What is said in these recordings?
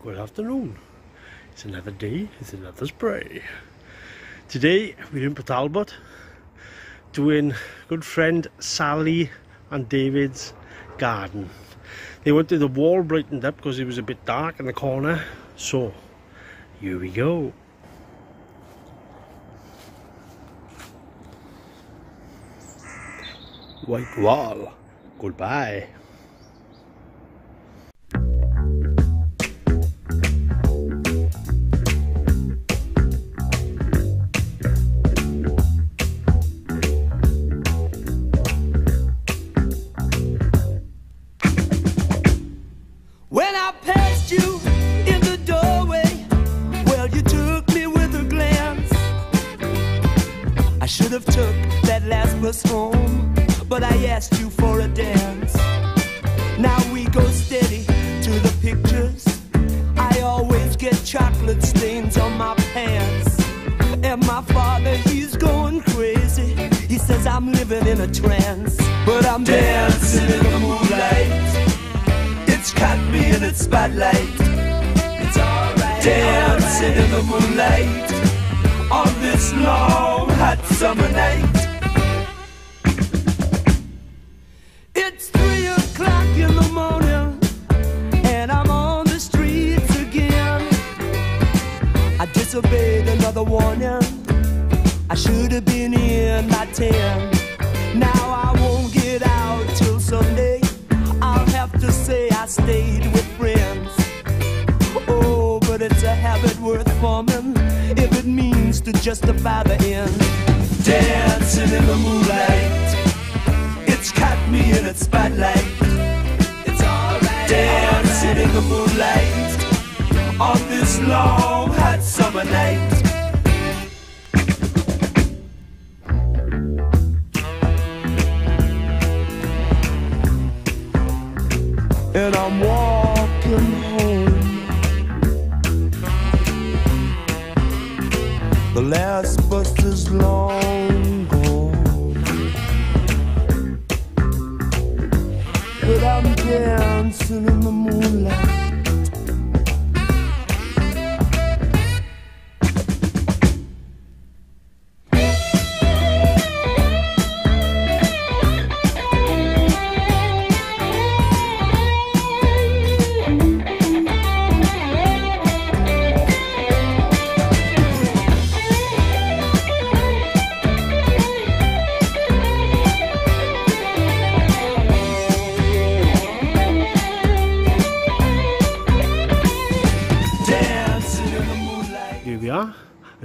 Good afternoon. It's another day, it's another spray. Today we're in Port Talbot doing good friend Sally and David's garden. They wanted the wall brightened up because it was a bit dark in the corner. So, here we go. White wall. Goodbye. Have took that last bus home, but I asked you for a dance. Now we go steady to the pictures. I always get chocolate stains on my pants. And my father, he's going crazy. He says I'm living in a trance, but I'm dancing in the moonlight. It's caught me in its spotlight. It's alright. Dancing in the moonlight on this long hot summer night. It's three o'clock in the morning, and I'm on the streets again. I disobeyed another warning. I should have been in by ten. Now I won't get out till Sunday. I'll have to say I stayed with friends. Oh, but it's a habit worth forming to justify the end. Dancing in the moonlight, it's caught me in its spotlight. It's alright. Dancing in the moonlight on this long hot summer night. and I'm walking home. The last bus is long gone, but I'm dancing in the moonlight.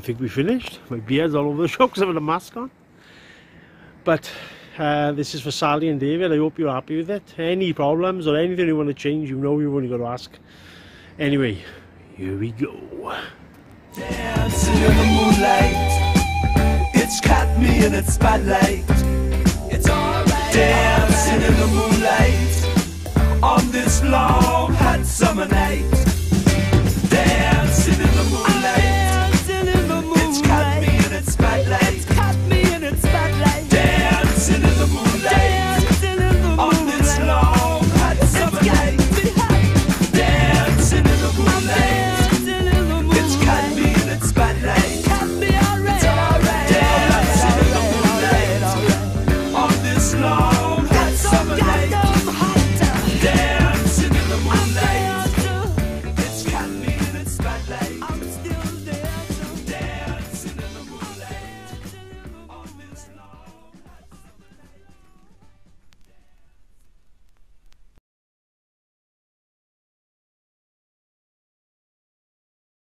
Think we finished. My beard's all over the shop because I've got a mask on. But uh, this is for Sally and David. I hope you're happy with it. Any problems or anything you want to change, you know you've only got to ask. Anyway, here we go. Dancing in the moonlight. It's caught me in its spotlight. It's alright. Dancing in the moonlight on this long hot summer night.